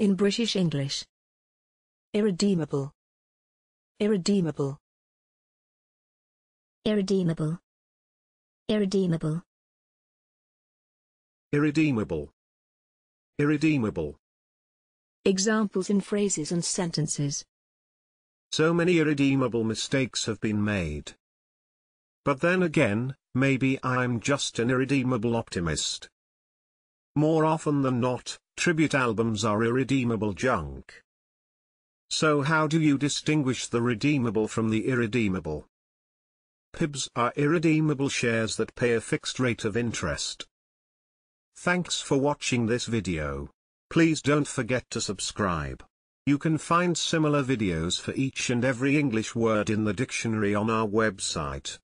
In British English. Irredeemable. Irredeemable. Irredeemable. Irredeemable. Irredeemable. Irredeemable. Examples in phrases and sentences. So many irredeemable mistakes have been made. But then again, maybe I'm just an irredeemable optimist. More often than not, tribute albums are irredeemable junk. So how do you distinguish the redeemable from the irredeemable? PIBs are irredeemable shares that pay a fixed rate of interest. Thanks for watching this video. Please don't forget to subscribe. You can find similar videos for each and every English word in the dictionary on our website.